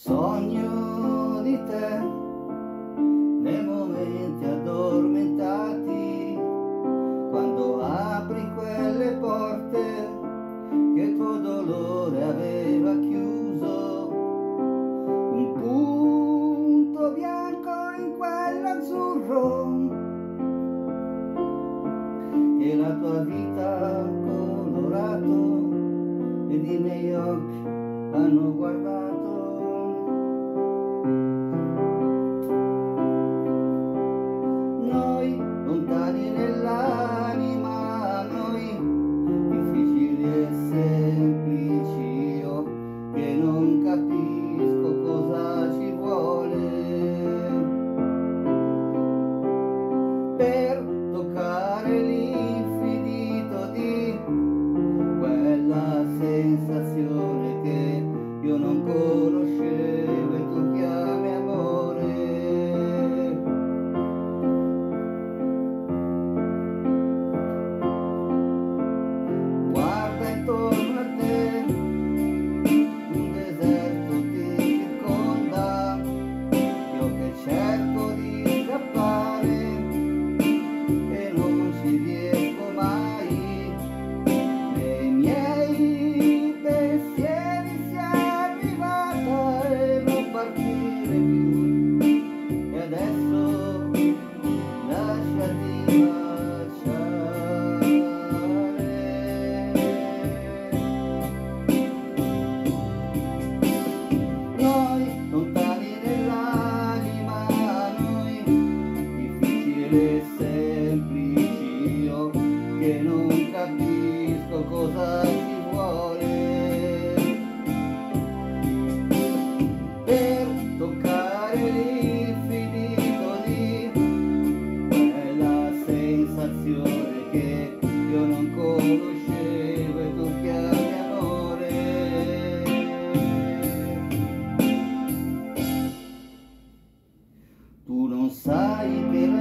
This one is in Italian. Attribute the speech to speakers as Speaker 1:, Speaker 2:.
Speaker 1: Sogno di te nei momenti addormentati, quando apri quelle porte che il tuo dolore aveva chiuso. Un punto bianco in quell'azzurro che la tua vita colorato ed i miei occhi hanno guardato. Lontani nell'anima todo. sair pela